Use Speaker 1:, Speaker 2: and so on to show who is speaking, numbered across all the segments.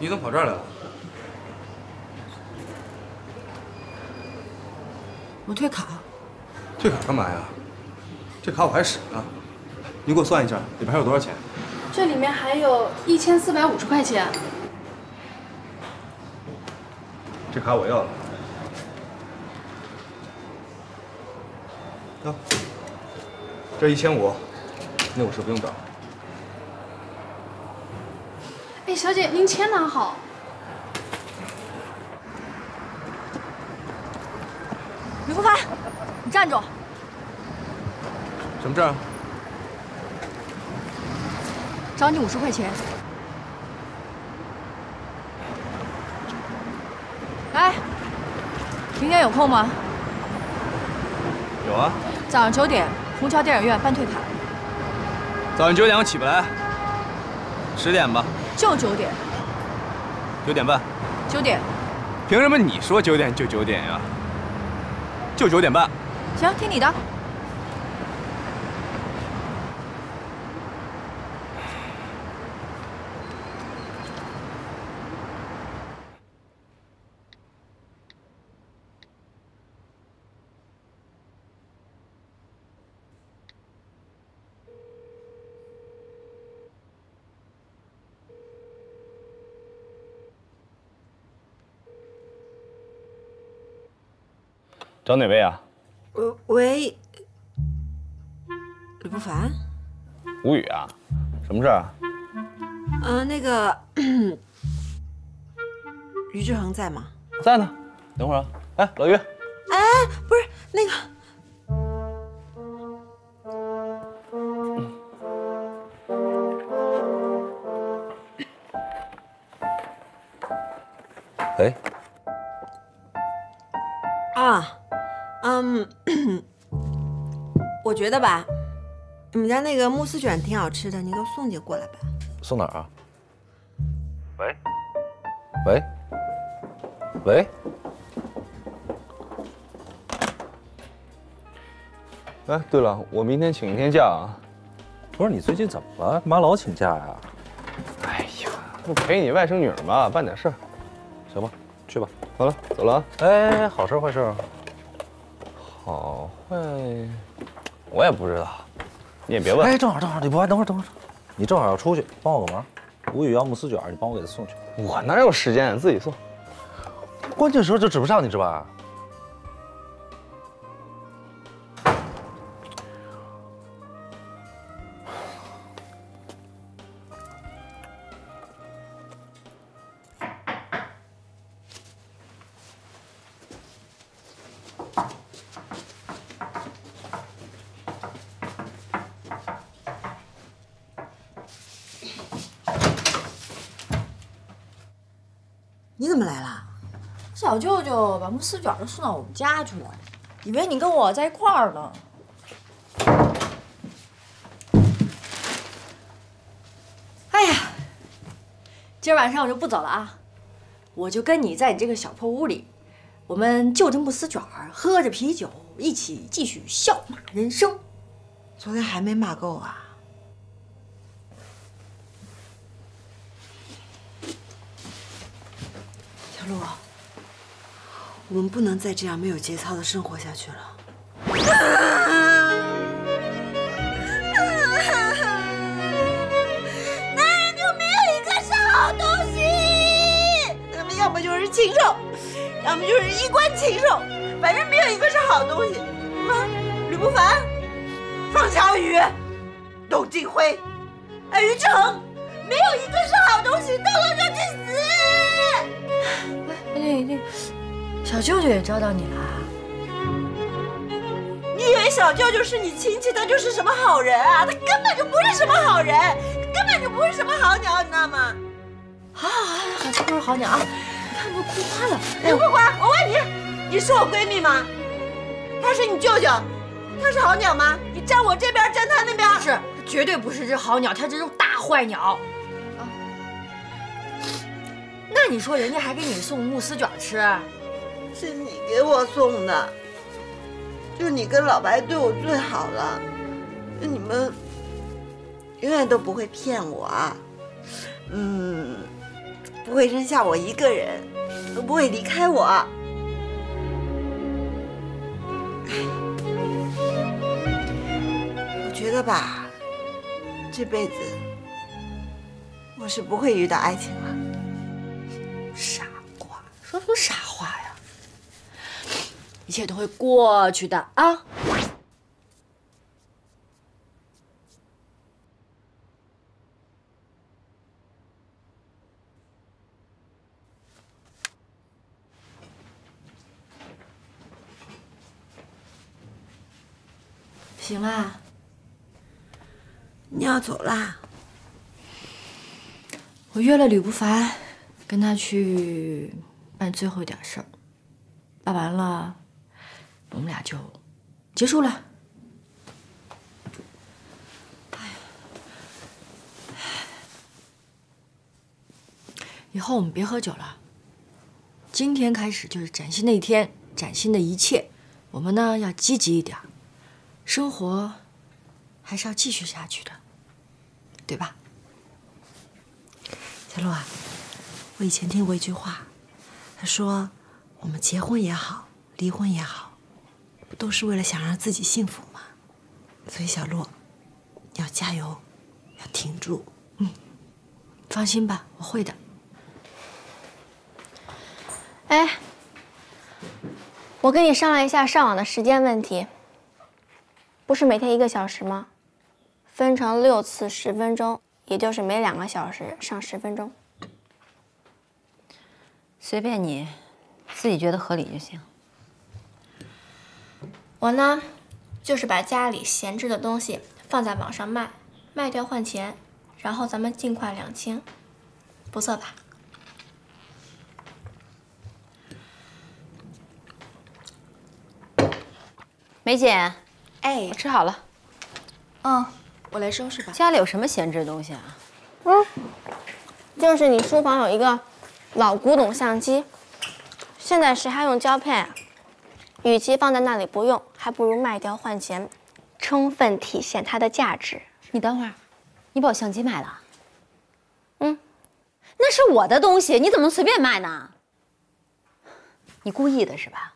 Speaker 1: 你怎么跑这儿来了？
Speaker 2: 我退卡。
Speaker 1: 退卡干嘛呀？这卡我还使呢。你给我算一下，里面还有多少钱？
Speaker 3: 这里面还有一千四百五十块钱。
Speaker 1: 这卡我要了。喏，这一千五，那我是不用找。
Speaker 3: 哎，小姐，您钱拿好。
Speaker 2: 吕不凡，你站住！
Speaker 1: 什么事儿？
Speaker 2: 找你五十块钱。哎，明天有空吗？
Speaker 1: 有啊。
Speaker 2: 早上九点，虹桥电影院办退卡。
Speaker 1: 早上九点我起不来。十点吧。
Speaker 2: 就九点。
Speaker 1: 九点半。
Speaker 2: 九点。
Speaker 1: 凭什么你说九点就九点呀？就九点半。
Speaker 2: 行，听你的。
Speaker 4: 找哪位啊？
Speaker 2: 呃，喂，吕不凡。
Speaker 4: 吴宇啊，什么事儿？
Speaker 2: 嗯，那个 于志恒在吗？
Speaker 4: 在呢，等会儿啊。哎，老于。
Speaker 2: 我觉得吧，你们家那个慕斯卷挺好吃的，你给我送点过来吧。
Speaker 4: 送哪儿啊？喂，喂，喂。
Speaker 1: 哎，对了，我明天请一天假啊。
Speaker 4: 不是你最近怎么了？干嘛老请假呀？
Speaker 1: 哎呀，不陪你外甥女儿嘛，办点事儿。
Speaker 4: 行吧，去吧。
Speaker 1: 好了，走了啊。
Speaker 4: 哎，好事坏事？
Speaker 1: 好坏，我也不知道，你也别问。
Speaker 4: 哎，正好正好，你不等会儿等会儿，你正好要出去，帮我个忙。吴宇要慕斯卷，你帮我给他送去。
Speaker 1: 我哪有时间，自己送。
Speaker 4: 关键时候就指不上你是吧？
Speaker 2: 舅把慕斯卷都送到我们家去了，以为你跟我在一块儿呢。哎呀，今儿晚上我就不走了啊，我就跟你在你这个小破屋里，我们就着慕斯卷儿，喝着啤酒，一起继续笑骂人生。
Speaker 5: 昨天还没骂够啊？小陆。我们不能再这样没有节操的生活下去了。
Speaker 6: 男人就没有一个是好东西，他们要么就是禽兽，要么就是衣冠禽兽，反正没有一个是好东西。什么？吕不凡、方小雨、董静辉、哎于志恒，没有一个是好东西，都给我去死！
Speaker 2: 那那。小舅舅也招到你了？
Speaker 6: 你以为小舅舅是你亲戚，他就是什么好人啊？他根本就不是什么好人，根本就不是什么好鸟，你知道吗？
Speaker 2: 好，好，好，不是好鸟啊！你看都哭花了。
Speaker 6: 刘桂花，我问你，你是我闺蜜吗？他是你舅舅，他是好鸟吗？你站我这边，站他那边。
Speaker 2: 是，他绝对不是只好鸟，他这种大坏鸟。啊，那你说人家还给你送慕斯卷吃？
Speaker 6: 是你给我送的，就你跟老白对我最好了，你们永远都不会骗我啊。嗯，
Speaker 7: 不会扔下我一个人，都不会离开我。我觉得吧，这辈子我是不会遇到爱情了。
Speaker 2: 傻瓜，说什么傻话？一切都会过去的啊！行啦？
Speaker 7: 你要走啦？
Speaker 2: 我约了吕不凡，跟他去办最后一点事儿，办完了，我们俩就结束了。以后我们别喝酒了。今天开始就是崭新的一天，崭新的一切。我们呢要积极一点，生活还是要继续下去的，对吧？
Speaker 6: 小璐啊，我以前听过一句话，他说：“我们结婚也好，离婚也好，不都是为了想让自己幸福吗？”所以小洛，要加油，要挺住。
Speaker 2: 嗯放心吧，我会的。
Speaker 8: 哎，我跟你商量一下上网的时间问题。不是每天一个小时吗？分成六次十分钟，也就是每两个小时上十分钟。
Speaker 5: 随便你，自己觉得合理就行。
Speaker 8: 我呢，就是把家里闲置的东西放在网上卖，卖掉换钱，然后咱们尽快两清，不错吧？
Speaker 5: 梅姐，
Speaker 8: 哎，
Speaker 5: 吃好了。
Speaker 8: 嗯，我来收拾吧。
Speaker 5: 家里有什么闲置的东西啊？
Speaker 8: 嗯就是你书房有一个老古董相机，现在谁还用胶片啊？与其放在那里不用，还不如卖掉换钱，充分体现它的价值。
Speaker 5: 你等会儿，你把我相机卖了？
Speaker 8: 嗯，
Speaker 5: 那是我的东西，你怎么能随便卖呢？你故意的是吧？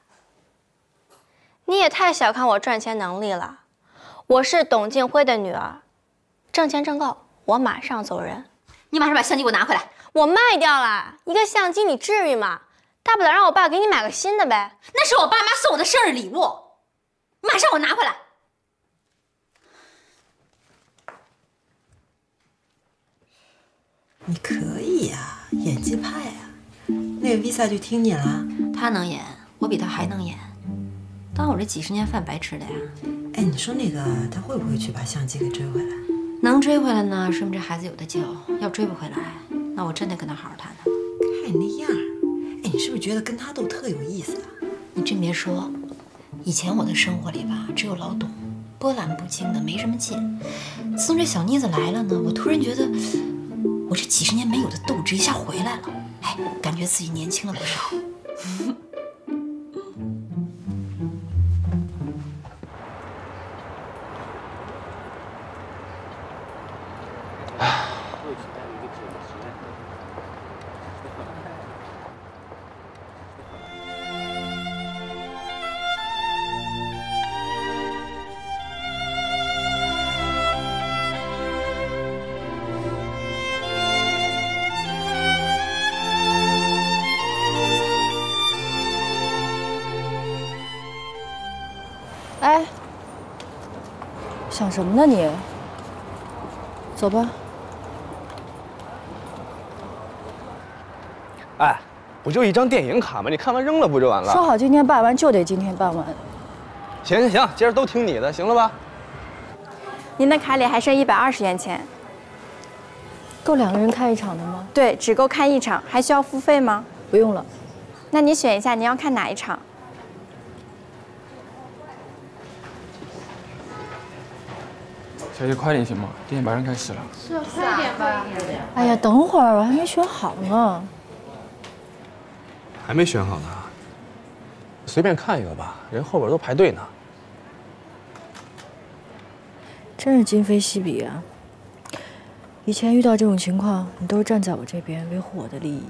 Speaker 8: 你也太小看我赚钱能力了。我是董静辉的女儿，挣钱挣够，我马上走人。
Speaker 5: 你马上把相机给我拿回来。
Speaker 8: 我卖掉了一个相机，你至于吗？大不了让我爸给你买个新的呗。
Speaker 5: 那是我爸妈送我的生日礼物，马上我拿回来。
Speaker 6: 你可以呀、演技派呀、那个 Visa 就听你了。
Speaker 5: 他能演，我比他还能演。当我这几十年饭白吃的呀？
Speaker 6: 哎，你说那个他会不会去把相机给追回来？
Speaker 5: 能追回来呢，说明这孩子有的救；要追不回来，那我真得跟他好好谈谈。
Speaker 6: 看你那样儿，哎，你是不是觉得跟他斗特有意思啊？
Speaker 5: 你真别说，以前我的生活里吧，只有老董，波澜不惊的，没什么劲。自从这小妮子来了呢，我突然觉得，我这几十年没有的斗志一下回来了，哎，感觉自己年轻了不少。
Speaker 2: 想什么呢你？走吧。
Speaker 1: 哎，不就一张电影卡吗？你看完扔了不就完了？
Speaker 2: 说好今天办完就得今天办完。
Speaker 1: 行行行，今儿都听你的，行了吧？
Speaker 8: 您的卡里还剩一百二十元钱。
Speaker 2: 够两个人看一场的吗？
Speaker 8: 对，只够看一场，还需要付费吗？
Speaker 2: 不用了。
Speaker 8: 那你选一下，你要看哪一场？
Speaker 9: 小姐，快点行吗？电影马上开始了。
Speaker 3: 是快点吧。
Speaker 2: 哎呀，等会儿我还没选好呢。
Speaker 1: 还没选好呢，随便看一个吧，人后边都排队呢。
Speaker 2: 真是今非昔比啊！以前遇到这种情况，你都是站在我这边，维护我的利益。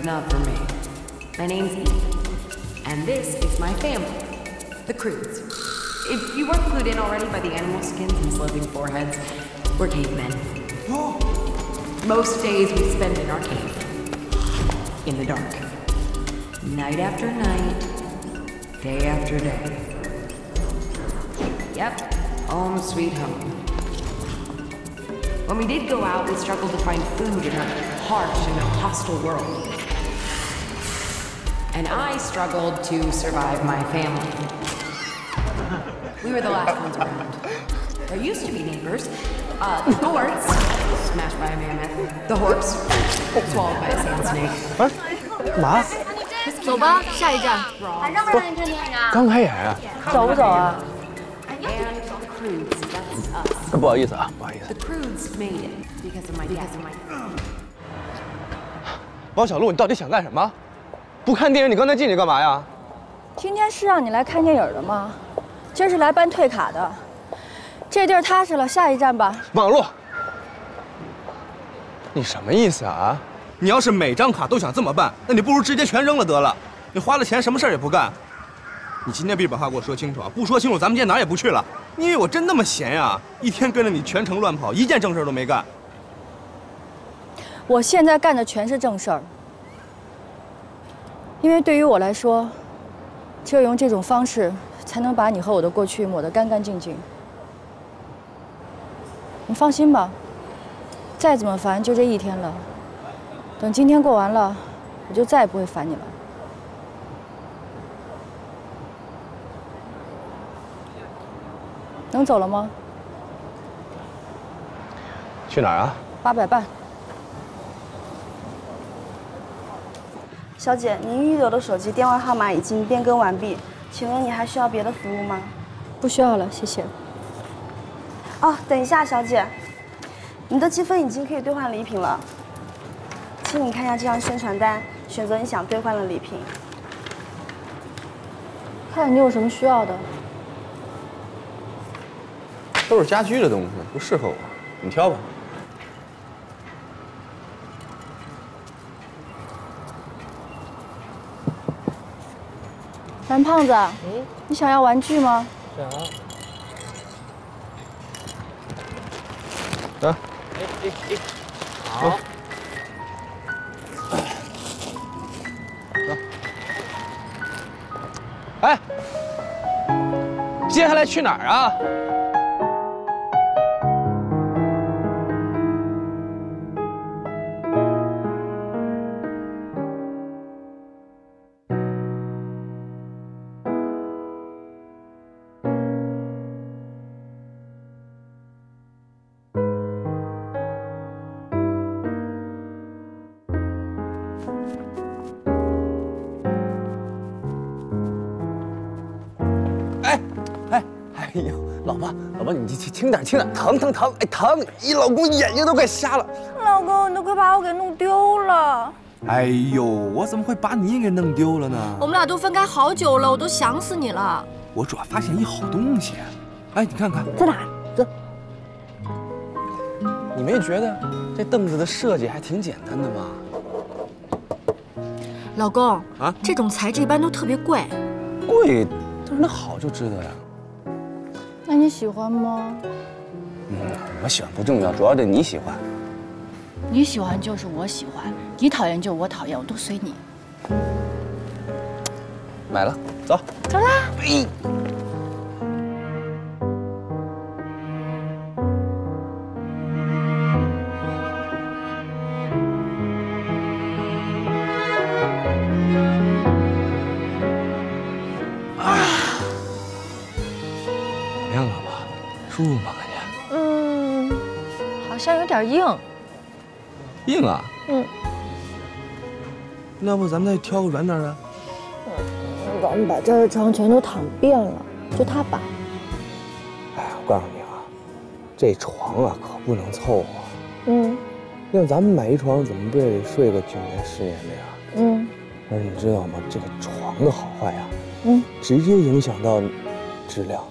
Speaker 10: But not for me. My name's Eve, and this is my family, the Croods. If you weren't clued in already by the animal skins and sloping foreheads, we're cavemen. Most days we spend in our cave, in the dark, night after night, day after day. Yep, home sweet home. When we did go out, we struggled to find food in a harsh and hostile world And I struggled to survive my family. We were the last ones around. There used to be neighbors. Uh, the Gorts, smashed by a mammoth. The Horps, swallowed by a sand snake.
Speaker 1: 干嘛？
Speaker 2: 走吧，下一站。
Speaker 1: 刚开演啊！
Speaker 2: 走不走啊？
Speaker 10: And the Croods, that's us.
Speaker 1: 不好意思啊，不好意思。
Speaker 10: The Croods made it because of my dad.
Speaker 1: 王小璐，你到底想干什么？ 不看电影，你刚才进去干嘛呀？
Speaker 2: 今天是让你来看电影的吗？今儿是来办退卡的。这地儿踏实了，下一站吧。
Speaker 1: 网络，你什么意思啊？你要是每张卡都想这么办，那你不如直接全扔了得了。你花了钱，什么事儿也不干。你今天必须把话给我说清楚啊！不说清楚，咱们今天哪儿也不去了。你以为我真那么闲呀？一天跟着你全程乱跑，一件正事儿都没干。
Speaker 2: 我现在干的全是正事儿，因为对于我来说，只有用这种方式，才能把你和我的过去抹得干干净净。你放心吧，再怎么烦就这一天了。等今天过完了，我就再也不会烦你了。能走了吗？
Speaker 1: 去哪儿啊？
Speaker 2: 八百伴。
Speaker 11: 小姐，您预留的手机电话号码已经变更完毕，请问你还需要别的服务吗？
Speaker 2: 不需要了，谢谢。
Speaker 11: 哦，等一下，小姐，你的积分已经可以兑换礼品了，请你看一下这张宣传单，选择你想兑换的礼品。
Speaker 2: 看你有什么需要的。
Speaker 1: 都是家居的东西，不适合我，你挑吧。
Speaker 2: 蓝胖子，你想要玩具吗？
Speaker 4: 想。
Speaker 1: 啊。
Speaker 4: 哎哎哎，好。
Speaker 1: 哎，接下来去哪儿啊？轻轻点，轻点，疼疼疼，哎疼！你老公眼睛都快瞎了。
Speaker 2: 老公，你都快把我给弄丢了。
Speaker 1: 哎呦，我怎么会把你给弄丢了呢？
Speaker 2: 我们俩都分开好久了，我都想死你了。
Speaker 1: 我主要发现一好东西，哎，你看看，
Speaker 2: 在哪？走。
Speaker 1: 你没觉得这凳子的设计还挺简单的吗？
Speaker 2: 老公
Speaker 1: 啊，
Speaker 2: 这种材质一般都特别贵。
Speaker 1: 贵，但是那好就值得呀。
Speaker 2: 那你喜欢吗？
Speaker 1: 嗯，我喜欢不重要，主要得你喜欢。
Speaker 12: 你喜欢就是我喜欢，你讨厌就是我讨厌，我都随你。
Speaker 1: 买了，走。
Speaker 12: 走啦。
Speaker 1: 怎
Speaker 2: 点硬。
Speaker 1: 硬啊？
Speaker 2: 嗯，
Speaker 1: 那要不咱们再挑个软点的？
Speaker 2: 咱们把这儿的床全都躺遍了，就它吧。
Speaker 1: 哎，我告诉你啊，这床啊可不能凑合。
Speaker 2: 嗯
Speaker 1: 要咱们买一床，怎么不也得睡个九年十年的呀？
Speaker 2: 嗯
Speaker 1: 而你知道吗？这个床的好坏呀，
Speaker 2: 嗯，
Speaker 1: 直接影响到质量。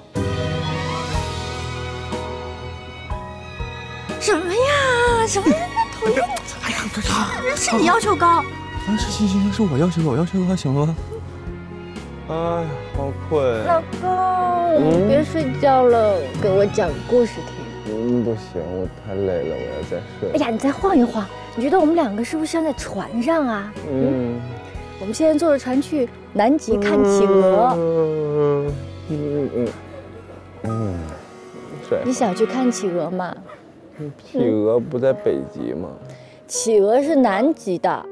Speaker 2: 是你要求高。
Speaker 1: 啊，是行行行，是我要求高，我要求高，行了吗？哎呀，好困。
Speaker 2: 老公，你别睡觉了，给我讲故事听。
Speaker 1: 嗯，不行，我太累了，我要再睡。
Speaker 2: 哎呀，你再晃一晃，你觉得我们两个是不是像在船上啊？
Speaker 1: 嗯
Speaker 2: 我们现在坐着船去南极看企鹅。
Speaker 1: 嗯嗯嗯。
Speaker 2: 你想去看企鹅吗？
Speaker 1: 企鹅不在北极吗？
Speaker 2: 企鹅是南极的。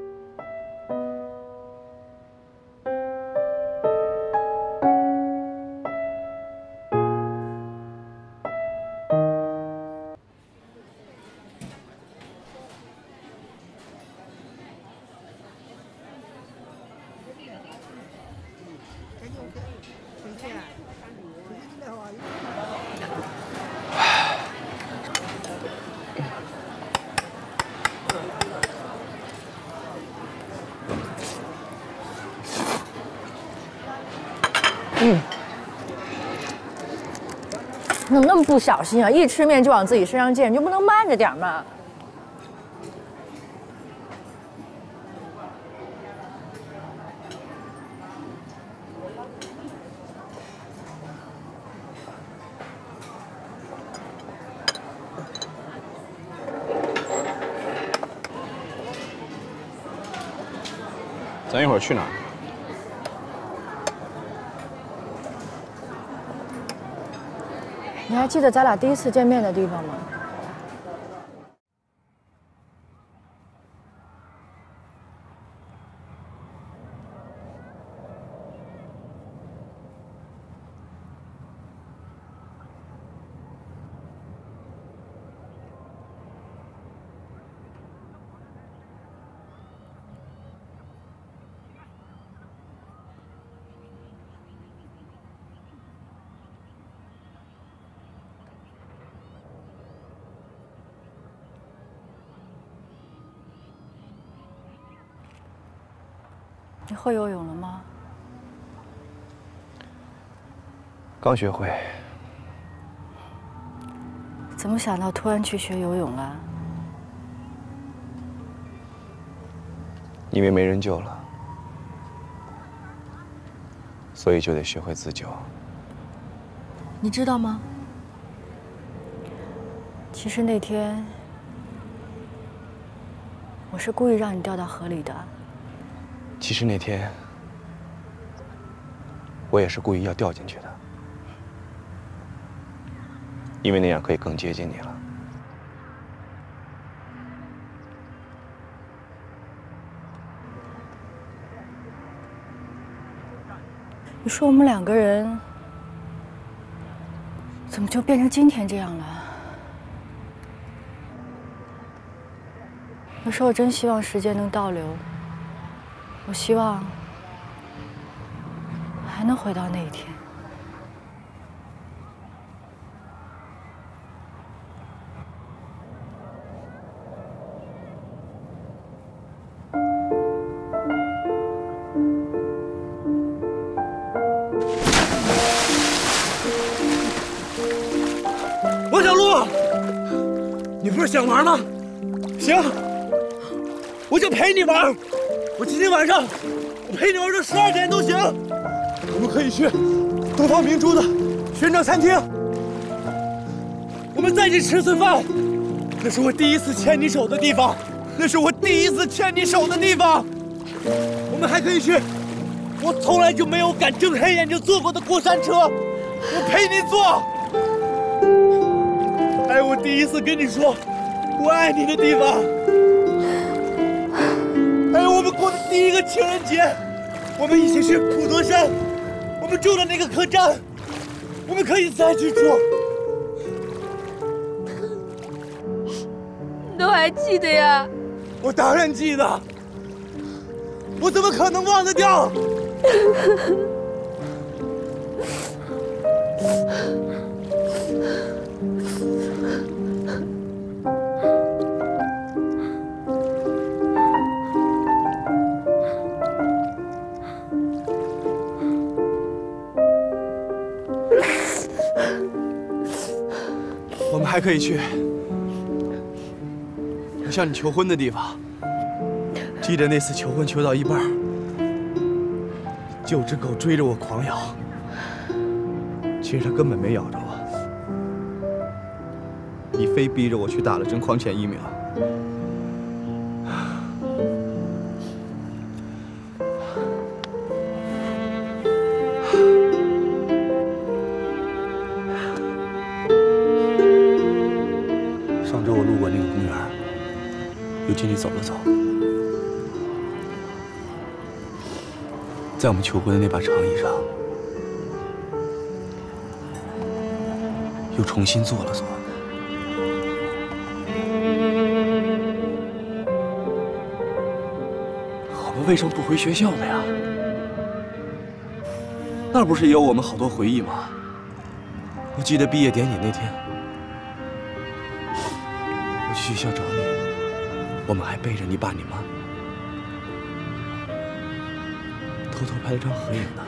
Speaker 2: 不小心啊？一吃面就往自己身上溅，你就不能慢着点吗？
Speaker 1: 咱一会儿去哪儿？
Speaker 2: 你还记得咱俩第一次见面的地方吗？会游泳了吗？
Speaker 1: 刚学会。
Speaker 2: 怎么想到突然去学游泳了？
Speaker 1: 因为没人救了，所以就得学会自救。
Speaker 2: 你知道吗？其实那天我是故意让你掉到河里的。
Speaker 1: 其实那天，我也是故意要掉进去的，因为那样可以更接近你了。
Speaker 2: 你说我们两个人怎么就变成今天这样了？有时候我真希望时间能倒流，我希望还能回到那一天。
Speaker 1: 王小璐，你不是想玩吗？行，我就陪你玩。我今天晚上，我陪你玩到十二点都行。我们可以去东方明珠的旋转餐厅，我们再去吃次饭。那是我第一次牵你手的地方。那是我第一次牵你手的地方。我们还可以去我从来就没有敢睁开眼睛坐过的过山车，我陪你坐。还有我第一次跟你说我爱你的地方，我们第一个情人节，我们一起去普陀山，我们住的那个客栈，我们可以再去住。
Speaker 8: 你 都还记得呀？
Speaker 1: 我当然记得，我怎么可能忘得掉？还可以去我向你求婚的地方。记得那次求婚求到一半，就只狗追着我狂咬，其实它根本没咬着我。你非逼着我去打了针狂犬疫苗。又进去走了走，在我们求婚的那把长椅上，又重新坐了坐。我们为什么不回学校呢呀？那不是也有我们好多回忆吗？我记得毕业典礼那天，我去学校找你，我们还背着你爸你妈，偷偷拍了张合影呢。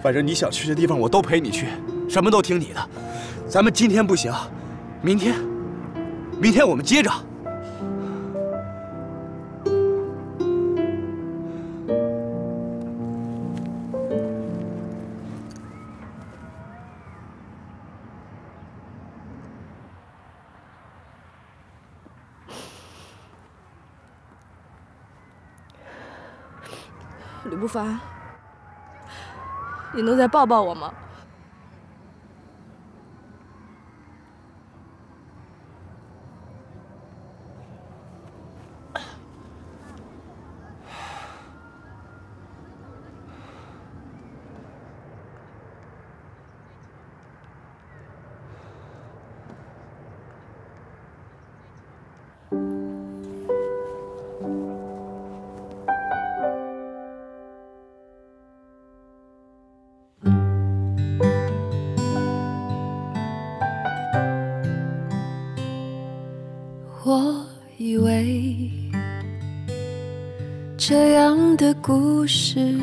Speaker 1: 反正你想去的地方，我都陪你去，什么都听你的。咱们今天不行，明天，明天我们接着。
Speaker 2: 吕不凡，你能再抱抱我吗？
Speaker 13: 的故事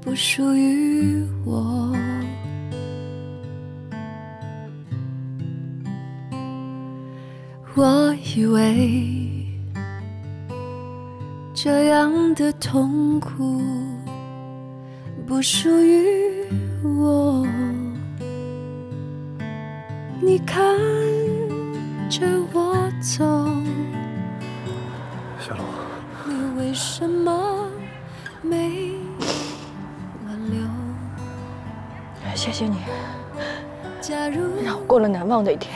Speaker 13: 不属于我，我以为这样的痛苦不属于我。你看着我走，
Speaker 1: 小龙，
Speaker 13: 为什么没挽留？
Speaker 2: 谢谢你，
Speaker 13: 假如
Speaker 2: 让我过了难忘的一天。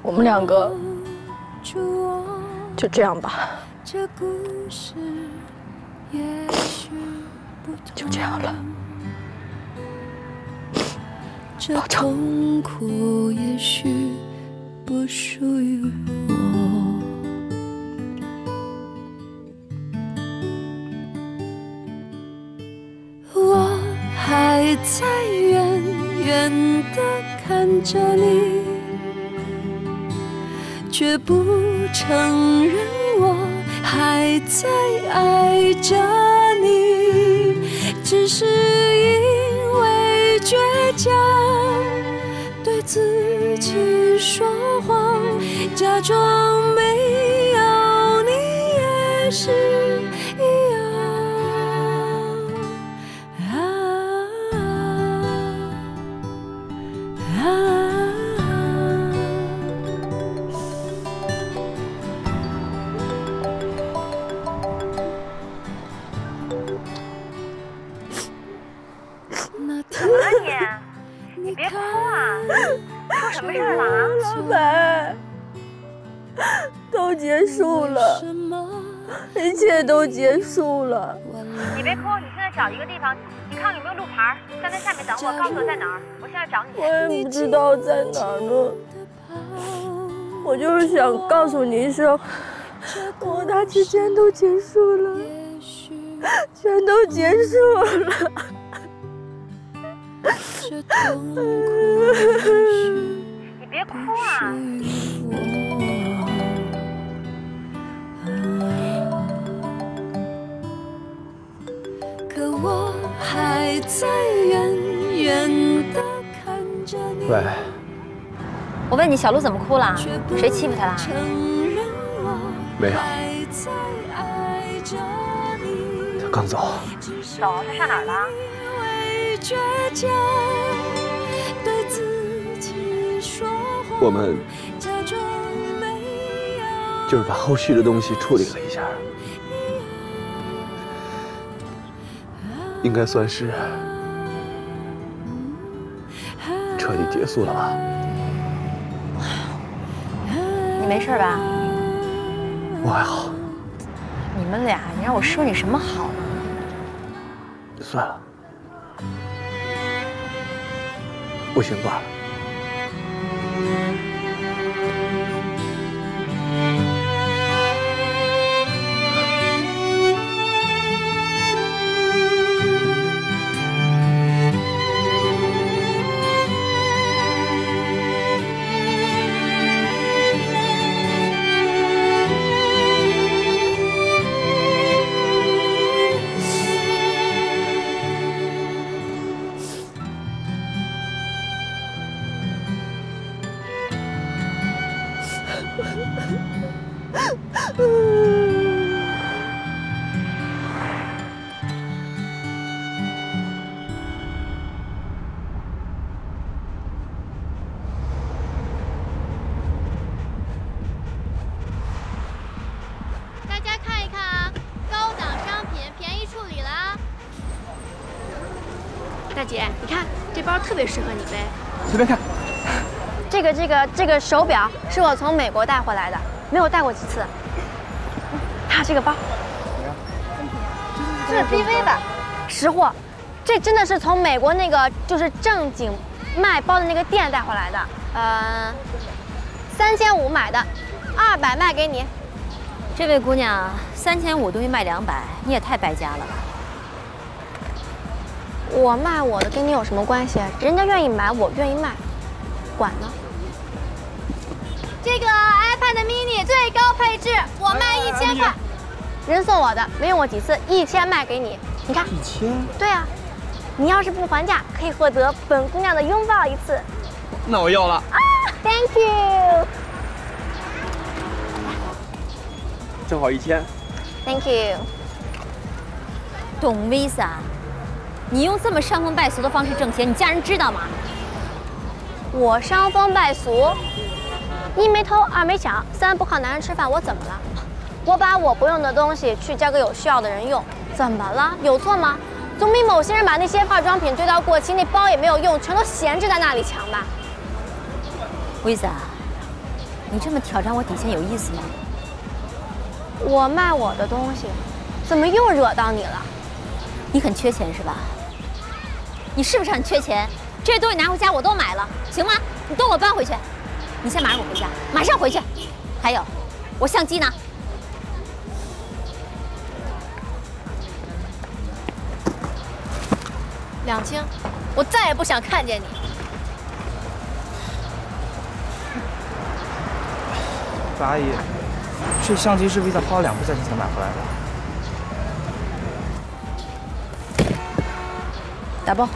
Speaker 2: 我们两个就这样吧，
Speaker 13: 这故事也许不同。
Speaker 2: 就这样了。
Speaker 13: 这痛苦也许不属于。我在远远地看着你，却不承认我还在爱着你，只是因为倔强，对自己说谎，假装没
Speaker 6: 想告诉你一声，我和他之间都结束了，全都结束了。
Speaker 8: 你别哭啊！
Speaker 13: 可我还在远远的看着你。
Speaker 4: 喂，
Speaker 14: 我问你，小鹿怎么哭了？谁欺负她了？
Speaker 4: 没有。他刚走。
Speaker 8: 走，他上哪儿了？
Speaker 15: 我们。就是把后续的东西处理了一下，应该算是彻底结束了吧？
Speaker 14: 你没事吧？
Speaker 15: 我还好，
Speaker 14: 你们俩，你让我说你什么好呢？
Speaker 15: 算了，不行挂了。
Speaker 3: 包特别适合你背。
Speaker 1: 随便看。
Speaker 8: 这个这个这个手表是我从美国带回来的，没有戴过几次。还有这个包，这是 BV 吧，识货。这真的是从美国那个就是正经卖包的那个店带回来的，呃，三千五买的，二百卖给你。
Speaker 14: 这位姑娘，三千五东西卖两百，你也太败家了吧？
Speaker 8: 我卖我的跟你有什么关系？人家愿意买，我愿意卖，管呢？这个 iPad mini 最高配置，我卖一千块，人送我的，没用过几次，一千卖给你。你看，
Speaker 1: 一千？
Speaker 8: 对啊，你要是不还价，可以获得本姑娘的拥抱一次。
Speaker 1: 那我要了。
Speaker 8: 啊，Thank you，Thank
Speaker 15: 正好一千。
Speaker 8: you。
Speaker 14: 懂 Visa，你用这么伤风败俗的方式挣钱，你家人知道吗？
Speaker 8: 我伤风败俗，一没偷，二没抢，三不靠男人吃饭，我怎么了？我把我不用的东西去交给有需要的人用，怎么了？有错吗？总比某些人把那些化妆品堆到过期，那包也没有用，全都闲置在那里强吧
Speaker 14: ？Visa，你这么挑战我底线有意思吗？
Speaker 8: 我卖我的东西，怎么又惹到你了？
Speaker 14: 你很缺钱是吧？你是不是很缺钱？这些东西拿回家我都买了，行吗？你都给我搬回去。你先马上给我回家，马上回去。还有，我相机呢？
Speaker 3: 两清，我再也不想看见你。
Speaker 1: 这阿姨，这相机是 Visa 花了两倍价钱才买回来的。
Speaker 14: 打包，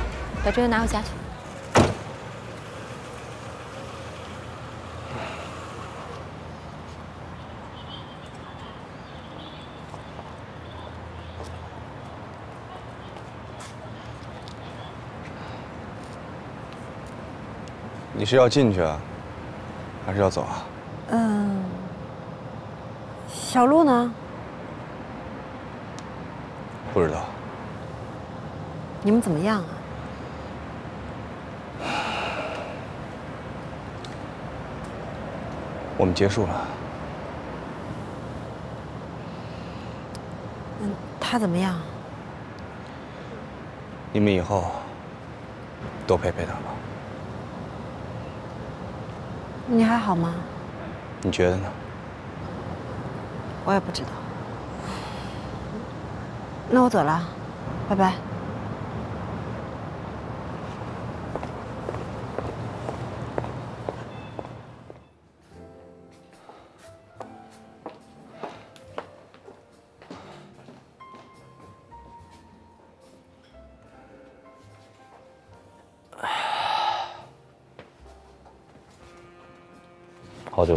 Speaker 14: 把这个拿回家去。
Speaker 1: 你是要进去啊，还是要走啊？
Speaker 5: 嗯，小鹿呢？
Speaker 1: 不知道。
Speaker 5: 你们怎么样啊？
Speaker 1: 我们结束了。
Speaker 5: 嗯，他怎么样？
Speaker 1: 你们以后多陪陪他吧。
Speaker 5: 你还好吗？
Speaker 1: 你觉得呢？
Speaker 5: 我也不知道。那我走了，拜拜。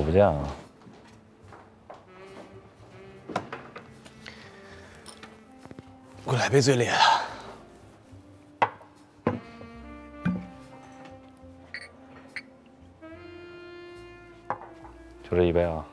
Speaker 4: 不见啊！
Speaker 1: 给我来杯最烈的。
Speaker 4: 就这一杯啊！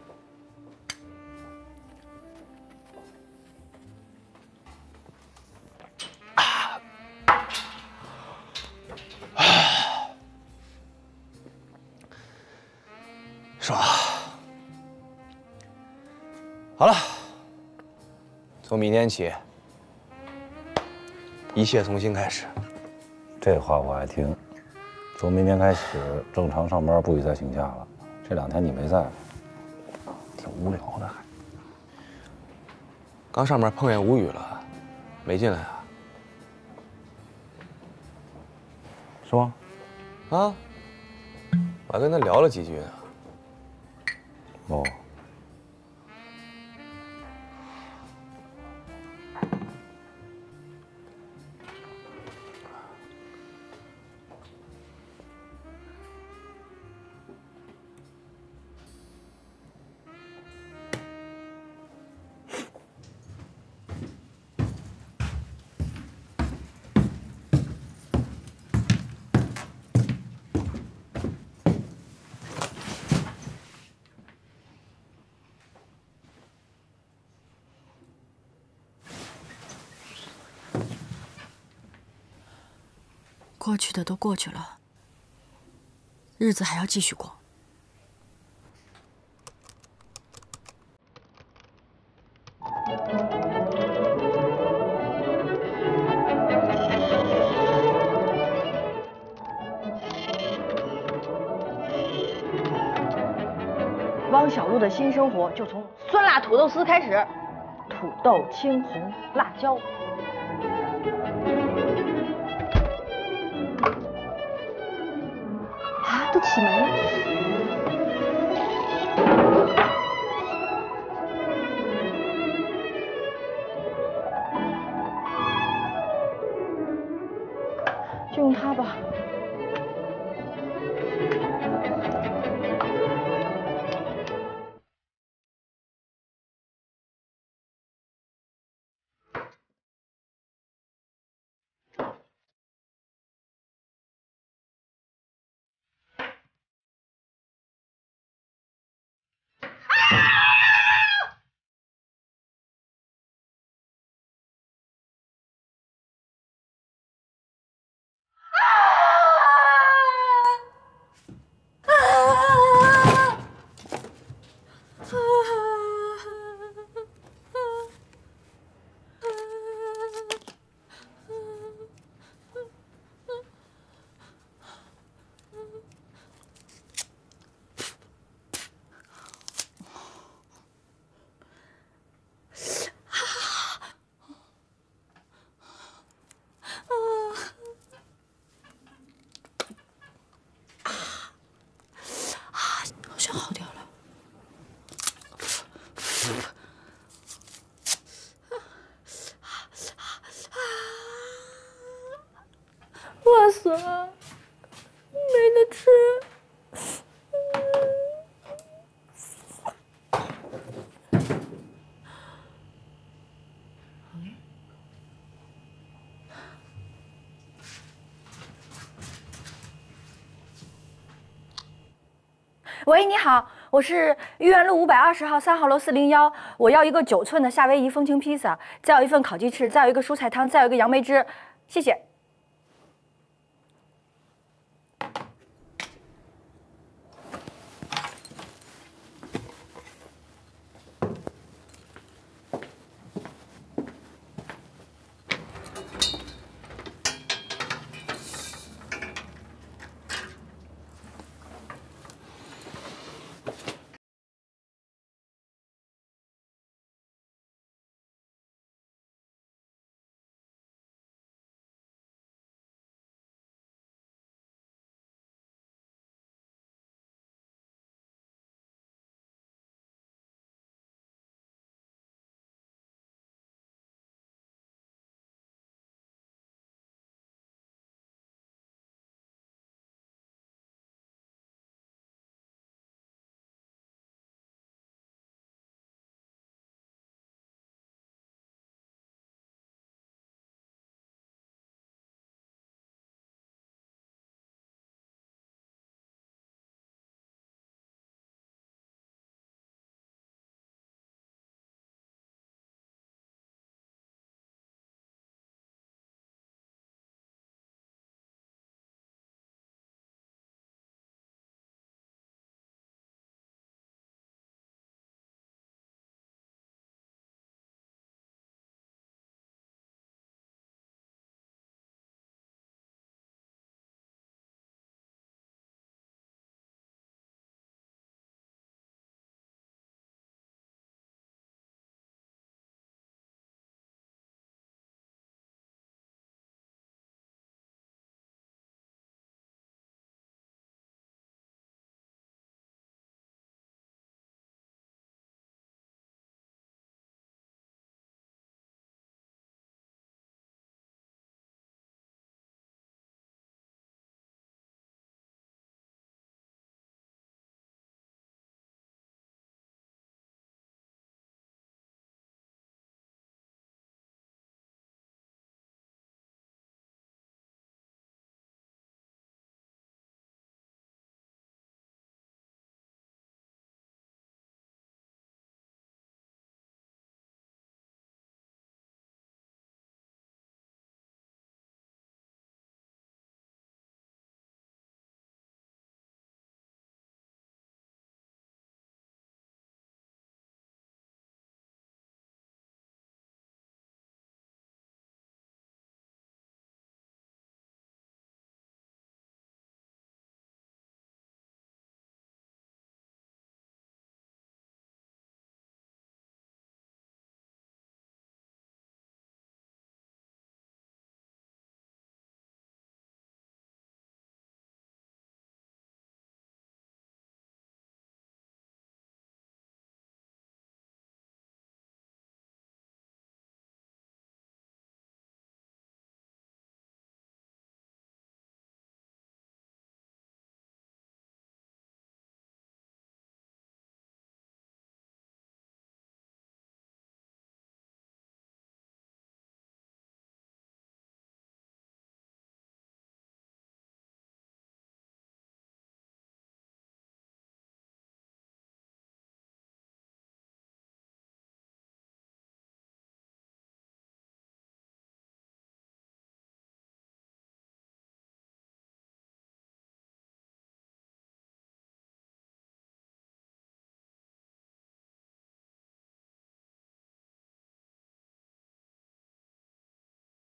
Speaker 1: 好了，从明天起，一切从新开始。
Speaker 4: 这话我爱听。从明天开始正常上班，不许再请假了。这两天你没在，挺无聊的还。
Speaker 1: 刚上面碰见吴宇了，没进来啊？
Speaker 4: 是吗？
Speaker 1: 啊，我还跟他聊了几句呢。
Speaker 12: 过去的都过去了，日子还要继续过。
Speaker 2: 汪小璐的新生活就从酸辣土豆丝开始，土豆、青红、辣椒。啊，都喂，你好，我是豫园路五百二十号三号楼四零幺，我要一个九寸的夏威夷风情披萨，再要一份烤鸡翅，再要一个蔬菜汤，再要一个杨梅汁，谢谢。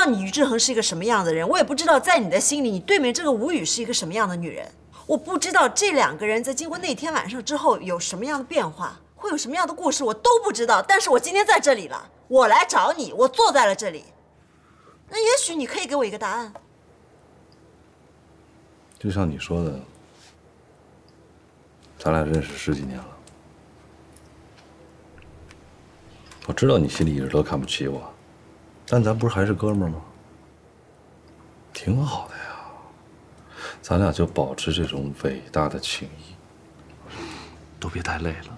Speaker 6: 你于志恒是一个什么样的人，我也不知道在你的心里，你对面这个吴宇是一个什么样的女人。我不知道这两个人在经过那天晚上之后有什么样的变化，会有什么样的故事，我都不知道。但是我今天在这里了，我来找你，我坐在了这里。那也许你可以给我一个答案。
Speaker 4: 就像你说的，咱俩认识十几年了，我知道你心里一直都看不起我，但咱不是还是哥们吗？挺好的呀，咱俩就保持这种伟大的情谊，都别太累了。